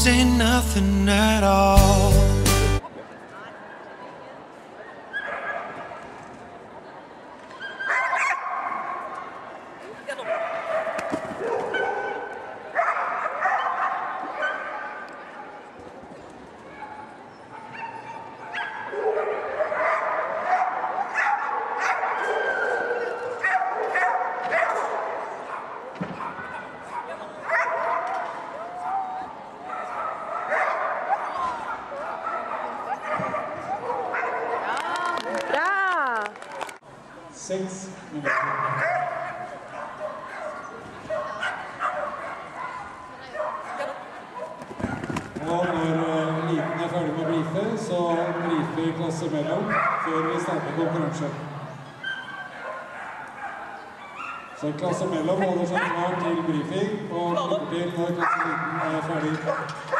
say nothing at all. Seks minutter. Og når liten eliten er ferdig med å brife, så brifer klasse mellom før vi starter konkurranse. Så klasse mellom holder seg klar til brifing og klipper til når klasse eliten er ferdig.